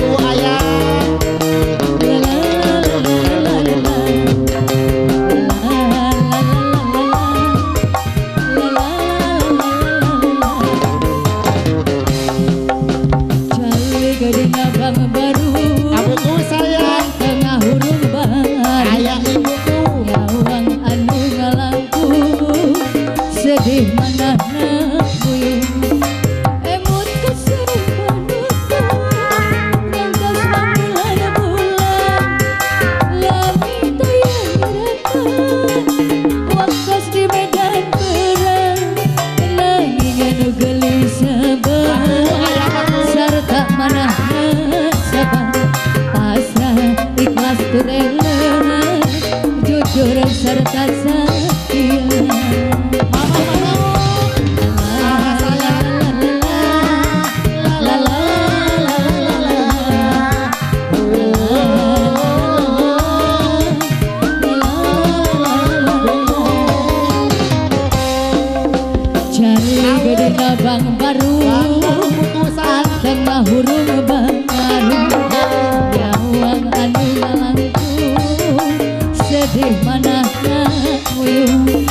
Why? bang baru. Anteng mah bang baru Gawang anu malangku Sedih manahnya uyung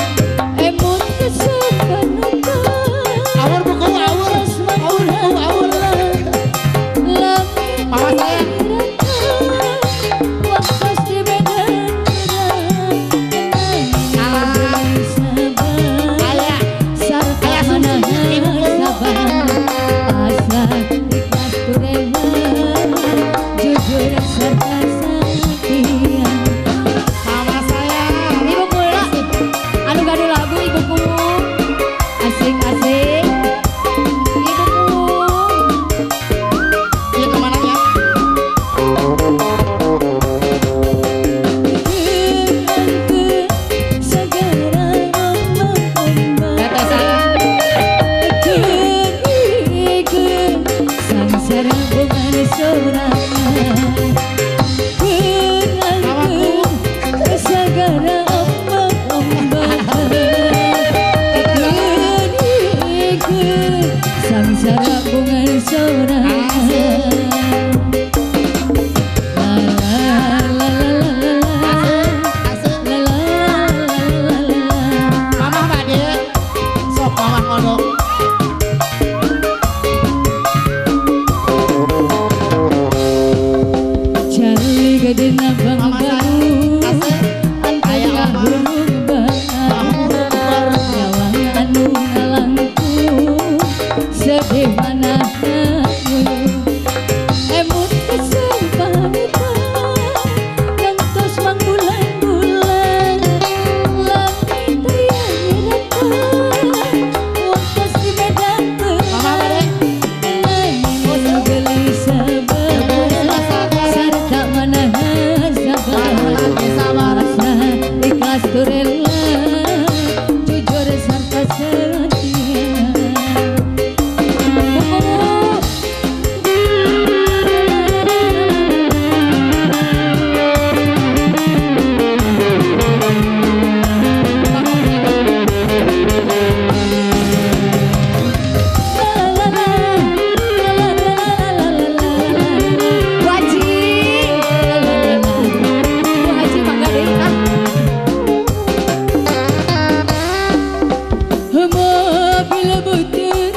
sebutin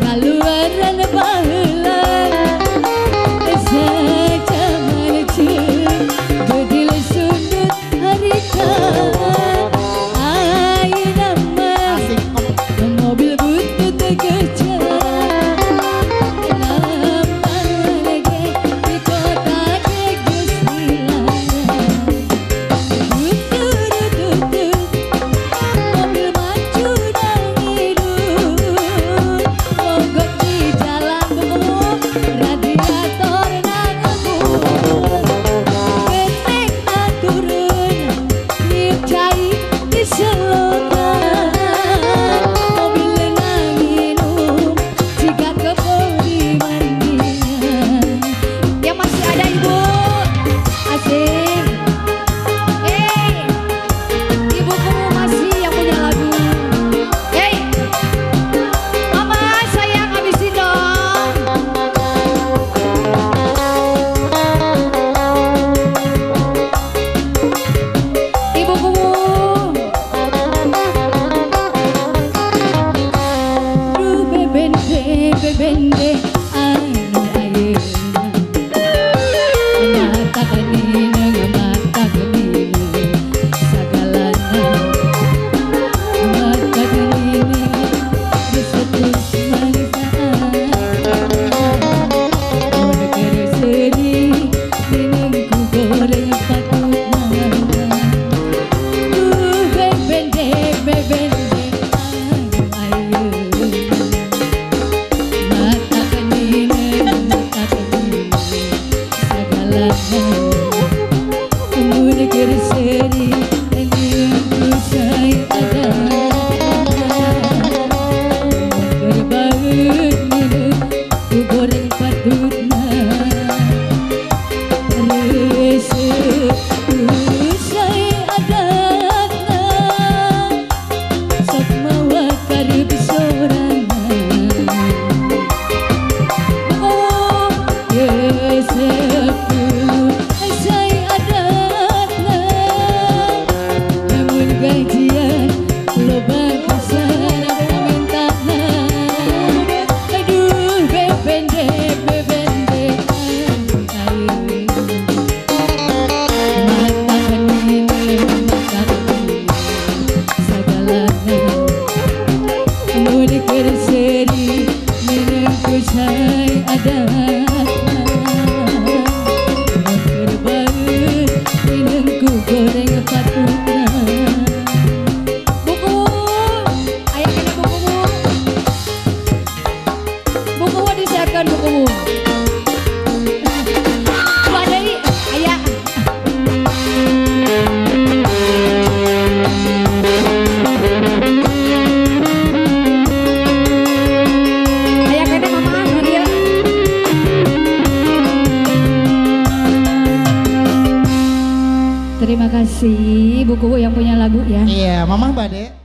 Kalau love. ada kasih buku yang punya lagu ya. Iya, Mamah Bade.